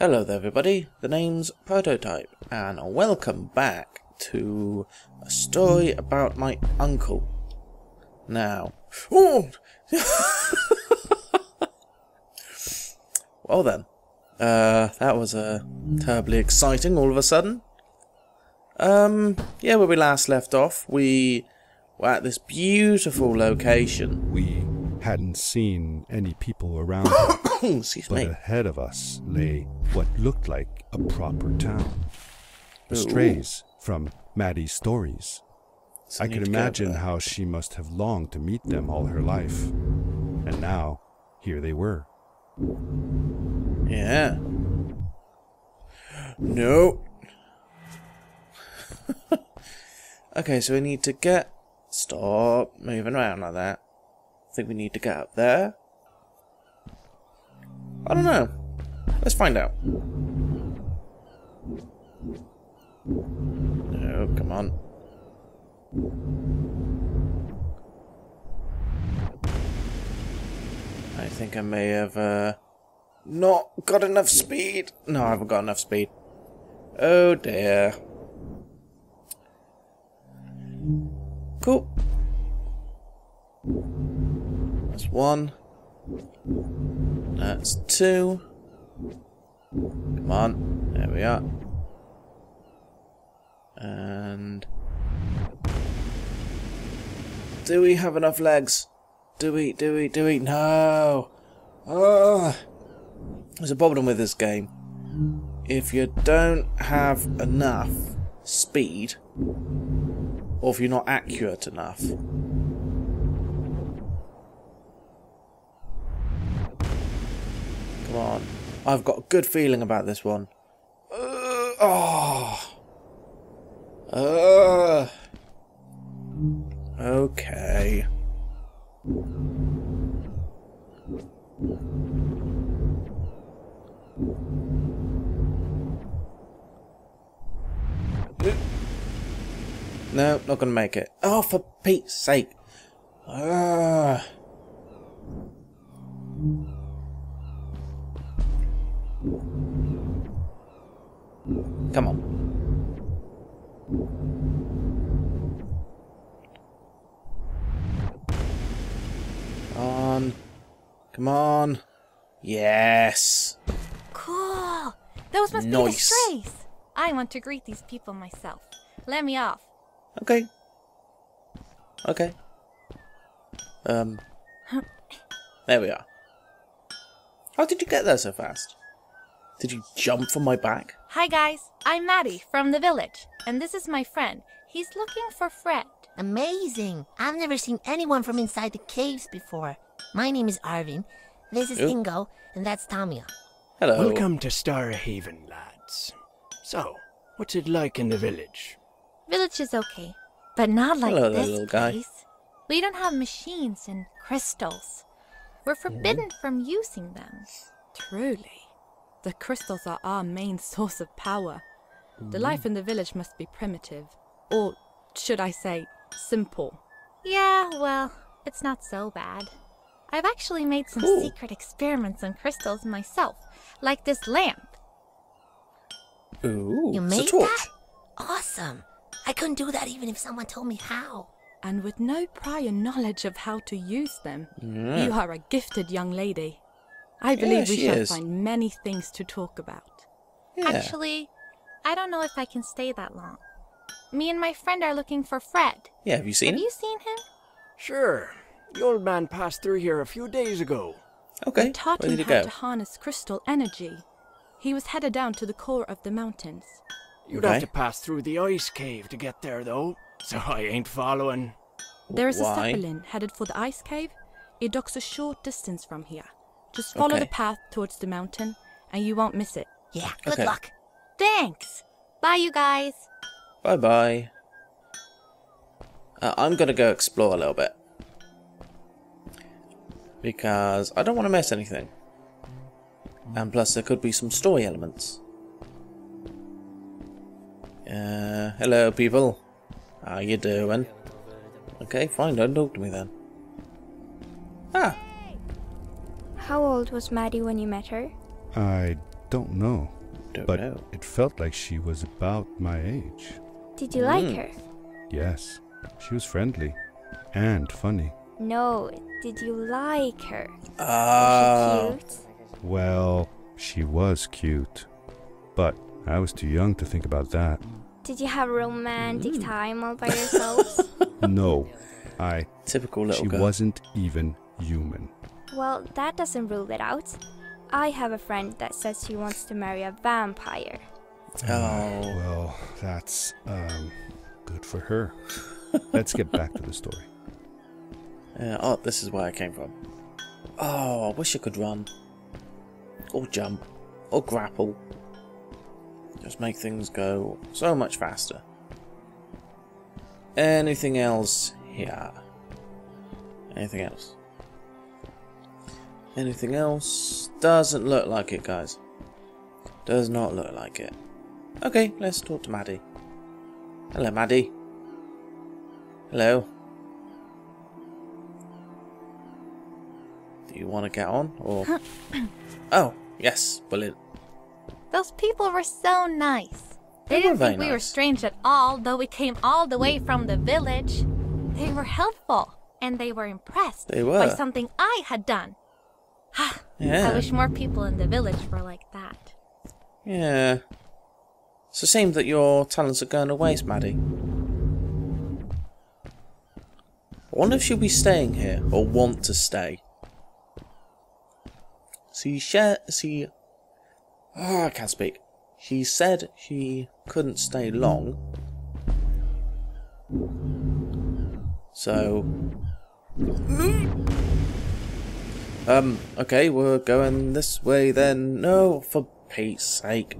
Hello there everybody, the name's Prototype and welcome back to a story about my uncle. Now, oh! well then, uh, that was uh, terribly exciting all of a sudden. Um, yeah, where we last left off, we were at this beautiful location. We hadn't seen any people around, Excuse but me. ahead of us lay what looked like a proper town. Ooh. Strays from Maddie's stories. So I could imagine how she must have longed to meet them all her life. And now, here they were. Yeah. No. okay, so we need to get. Stop moving around like that. I think we need to get up there. I don't know. Let's find out. No, come on. I think I may have, uh, not got enough speed. No, I haven't got enough speed. Oh dear. Cool. That's one. That's two. Come on. There we are. And... Do we have enough legs? Do we, do we, do we? No! Ah! There's a problem with this game. If you don't have enough speed, or if you're not accurate enough, come on. I've got a good feeling about this one. Uh, oh. Uh. Okay. No, not gonna make it. Oh, for Pete's sake. Ah. Come on. On. Come on. Yes. Cool. Those must be the strays. I want to greet these people myself. Let me off. Okay. Okay. Um. There we are. How did you get there so fast? Did you jump from my back? Hi guys, I'm Maddie from the village, and this is my friend. He's looking for Fred. Amazing! I've never seen anyone from inside the caves before. My name is Arvin. This is Ooh. Ingo, and that's Tamia. Hello. Welcome to Star Haven, lads. So, what's it like in the village? Village is okay, but not like Hello this little guy. place. We don't have machines and crystals. We're forbidden mm-hmm. from using them. Truly. The crystals are our main source of power. The life in the village must be primitive. Or should I say, simple. Yeah, well, it's not so bad. I've actually made some Cool. secret experiments on crystals myself, like this lamp. Ooh, You it's a made torch. that? Awesome! I couldn't do that even if someone told me how. And with no prior knowledge of how to use them, Yeah. you are a gifted young lady. I Yeah, believe we shall is. find many things to talk about. Yeah. Actually, I don't know if I can stay that long. Me and my friend are looking for Fred. yeah, have you seen Have it? you seen him? Sure. The old man passed through here a few days ago. Okay. We taught Where him did how it to harness crystal energy. He was headed down to the core of the mountains. You'd Okay. have to pass through the ice cave to get there, though. So I ain't following. There is a Why? zeppelin headed for the ice cave. It docks a short distance from here. Just follow Okay. the path towards the mountain, and you won't miss it. Yeah, good Okay. luck. Thanks. Bye, you guys. Bye bye. Uh, I'm gonna go explore a little bit. Because I don't want to miss anything. And plus, there could be some story elements. Uh, hello, people. How you doing? Okay, fine. Don't talk to me then. Ah, How old was Maddie when you met her? I don't know, Don't but know. it felt like she was about my age. Did you like Mm. her? Yes, she was friendly and funny. No. Did you like her? Ah. Was she cute? Well, she was cute, but I was too young to think about that. Did you have a romantic Mm. time all by yourselves? No, I. Typical little She girl. wasn't even human. Well, that doesn't rule it out. I have a friend that says she wants to marry a vampire. Oh. Well, that's um good for her. Let's get back to the story. Yeah, oh, this is where I came from. Oh, I wish I could run. Or jump. Or grapple. Just make things go so much faster. Anything else here? Anything else? Anything else? Doesn't look like it, guys. Does not look like it. Okay, let's talk to Maddie. Hello, Maddie. Hello. Do you want to get on, or? oh, yes, brilliant. Those people were so nice. They They didn't think we were strange at all, though we came all the way from the village. They were helpful, and they were impressed They by something I had done. Yeah. I wish more people in the village were like that. Yeah. It's a shame that your talents are going to waste, Maddie. I wonder if she'll be staying here, or want to stay. She share she oh, I can't speak. She said she couldn't stay long. So Um, okay, we're going this way then. No, for Pete's sake.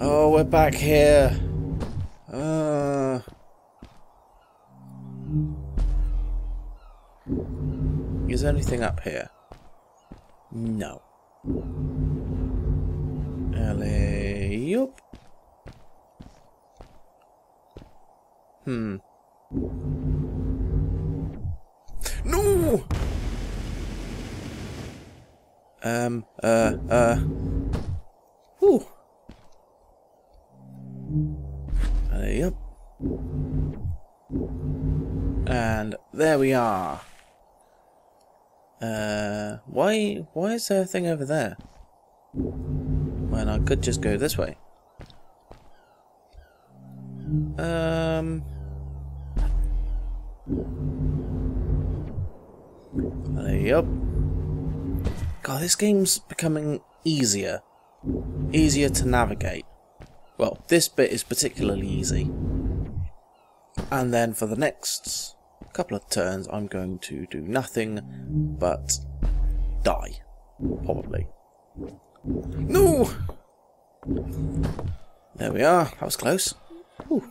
Oh, we're back here. Uh. Is there anything up here? No. Alley up. Hmm. Um, uh, uh. Whew. Uh, yep. And there we are. Uh, why, why is there a thing over there? When I could just go this way. Um. Uh, yep. God, this game's becoming easier. Easier to navigate. Well, this bit is particularly easy. And then for the next couple of turns, I'm going to do nothing but die. Probably. No! There we are. That was close. Whew.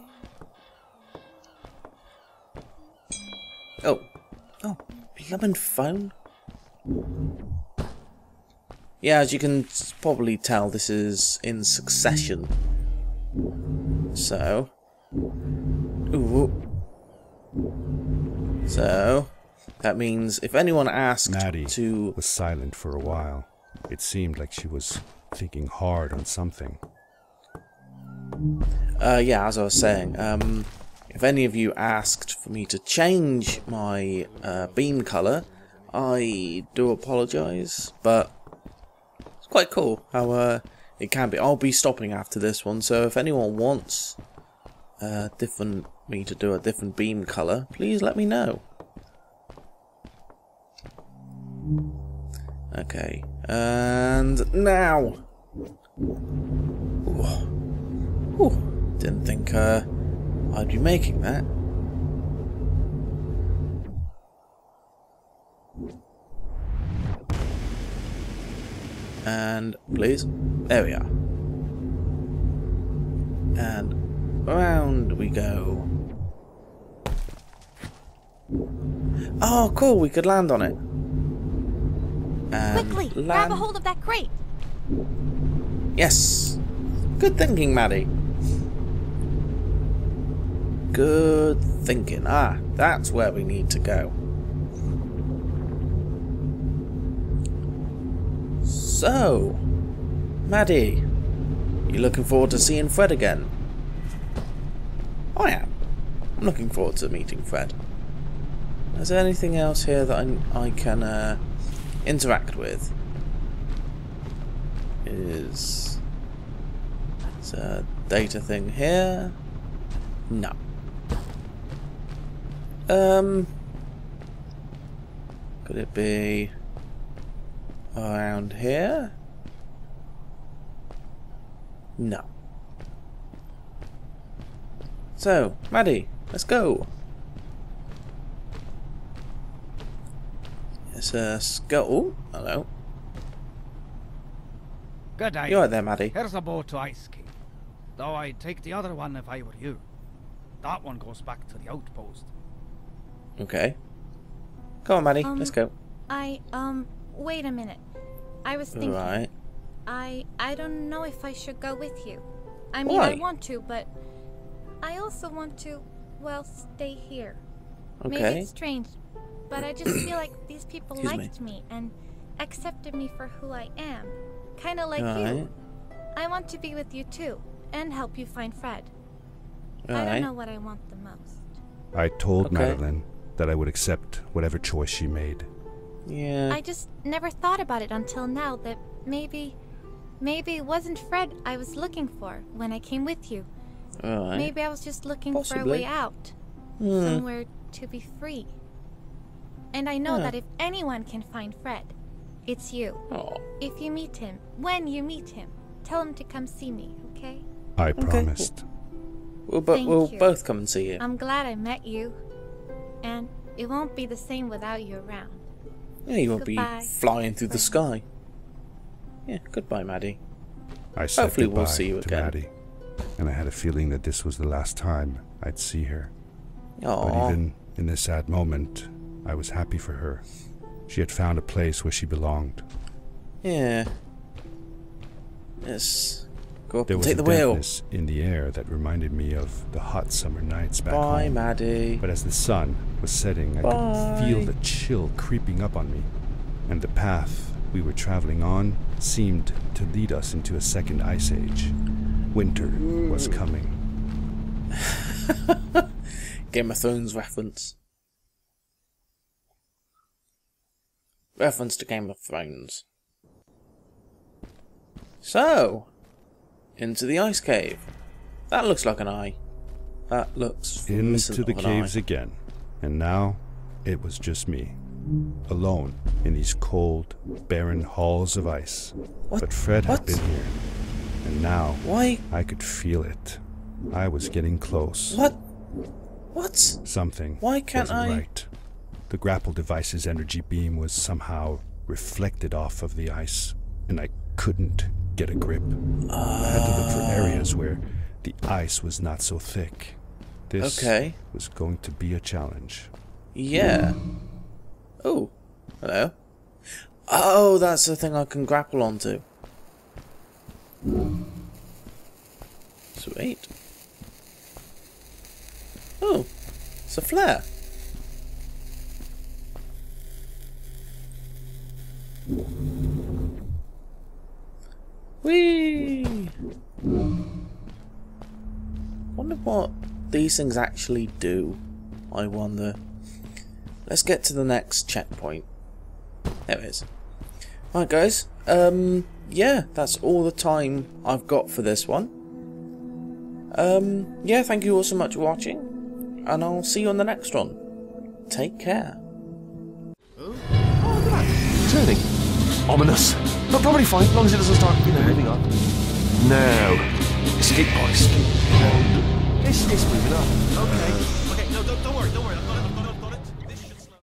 Oh. Oh, lemon phone? Yeah, as you can probably tell, this is in succession. So. Ooh. So. That means if anyone asked Maddie to. was silent for a while. It seemed like she was thinking hard on something. Uh, yeah, as I was saying, um, if any of you asked for me to change my uh, beam colour, I do apologise, but it's quite cool how uh, it can be. I'll be stopping after this one, so if anyone wants uh, different me to do a different beam colour, please let me know. Okay, and now. Ooh. Whew. Didn't think uh, I'd be making that. And please, there we are. And round we go. Oh, cool! We could land on it. And Quickly, grab a hold of that crate. Yes. Good thinking, Maddie. Good thinking. Ah, that's where we need to go. So, Maddie, you looking forward to seeing Fred again? I am. I'm looking forward to meeting Fred. Is there anything else here that I, I can uh, interact with? Is is a data thing here? No. Um, could it be around here? No. So, Maddie, let's go. It's a skull. Oh, hello. Good day. You're there, Maddie? Here's a boat to Ice King. Though I'd take the other one if I were you. That one goes back to the outpost. Okay. Come on, Maddie, Um, let's go. I, um, wait a minute. I was thinking. Right. I I don't know if I should go with you. I mean, I want to, but I also want to, well, stay here. Okay. Maybe it's strange, but I just feel like these people Excuse liked me. and accepted me for who I am. Kind of like Right. you. I want to be with you too, and help you find Fred. I don't know what I want the most. I told Okay. Madeline that I would accept whatever choice she made. Yeah. I just never thought about it until now that maybe, maybe it wasn't Fred I was looking for when I came with you. Alright. Maybe I was just looking for a way out, Hmm. somewhere to be free. And I know Yeah. that if anyone can find Fred, it's you. Oh. If you meet him, when you meet him, tell him to come see me, okay? I promised. We'll, bo- Thank we'll you. both come and see you. I'm glad I met you. And it won't be the same without you around. Yeah, you won't goodbye, be flying through the sky. Yeah, goodbye, Maddie. I said Hopefully we'll goodbye see you to again. Maddie, and I had a feeling that this was the last time I'd see her. But Oh. even in this sad moment, I was happy for her. She had found a place where she belonged. Yeah. Yes. Go up There and was take a the wheel. in the air that reminded me of the hot summer nights back Bye, home. Maddie. But as the sun was setting, I Bye. could feel the chill creeping up on me, and the path we were traveling on seemed to lead us into a second ice age. Winter was coming. Game of Thrones reference. Reference to Game of Thrones. So, into the ice cave. That looks like an eye. That looks Into the caves eye. again, and now it was just me, alone in these cold, barren halls of ice. What? But Fred What? had been here, and now Why? I could feel it. I was getting close. What? What? Something Why can't I- right. The grapple device's energy beam was somehow reflected off of the ice, and I couldn't get a grip. I had to look for areas where the ice was not so thick. This Okay. was going to be a challenge. Yeah. Oh. Hello. Oh, that's the thing I can grapple onto. Sweet. Oh, it's a flare. Whee! Wonder what these things actually do. I wonder. Let's get to the next checkpoint. There it is. Alright guys, um, yeah, that's all the time I've got for this one. Um, yeah, thank you all so much for watching, and I'll see you on the next one. Take care. Turning. Ominous. But probably fine, as long as it doesn't start, you know, moving up. Now, escape pod, escape. This is moving up. Okay.